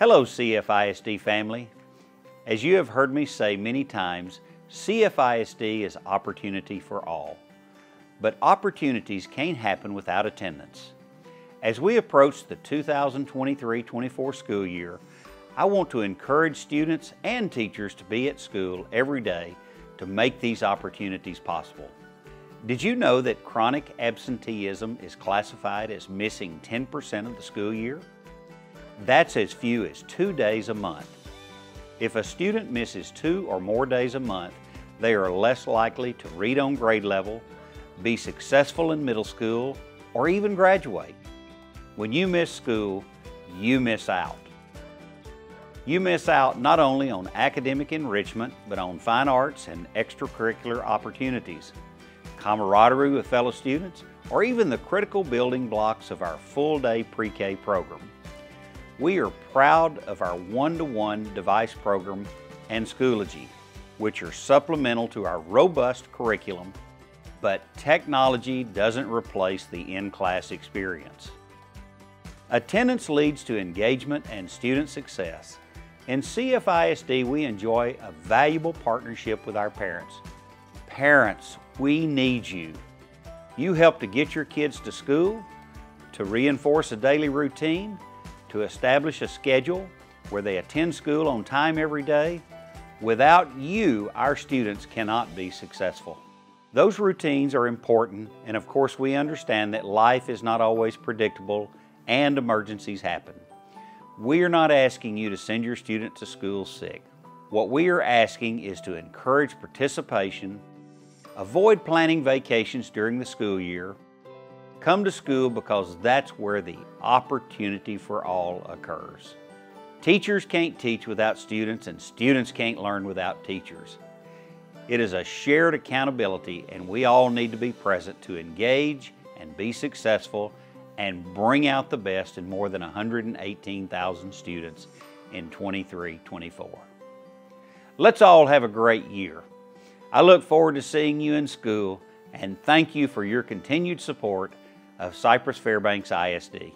Hello, CFISD family. As you have heard me say many times, CFISD is opportunity for all. But opportunities can't happen without attendance. As we approach the 2023-24 school year, I want to encourage students and teachers to be at school every day to make these opportunities possible. Did you know that chronic absenteeism is classified as missing 10% of the school year? That's as few as two days a month. If a student misses two or more days a month, they are less likely to read on grade level, be successful in middle school, or even graduate. When you miss school, you miss out. You miss out not only on academic enrichment, but on fine arts and extracurricular opportunities, camaraderie with fellow students, or even the critical building blocks of our full-day pre-K program. We are proud of our one-to-one -one device program and Schoology, which are supplemental to our robust curriculum, but technology doesn't replace the in-class experience. Attendance leads to engagement and student success. In CFISD, we enjoy a valuable partnership with our parents. Parents, we need you. You help to get your kids to school, to reinforce a daily routine, to establish a schedule where they attend school on time every day. Without you, our students cannot be successful. Those routines are important, and of course, we understand that life is not always predictable and emergencies happen. We are not asking you to send your student to school sick. What we are asking is to encourage participation, avoid planning vacations during the school year, Come to school because that's where the opportunity for all occurs. Teachers can't teach without students and students can't learn without teachers. It is a shared accountability and we all need to be present to engage and be successful and bring out the best in more than 118,000 students in 23-24. Let's all have a great year. I look forward to seeing you in school and thank you for your continued support of Cypress Fairbanks ISD.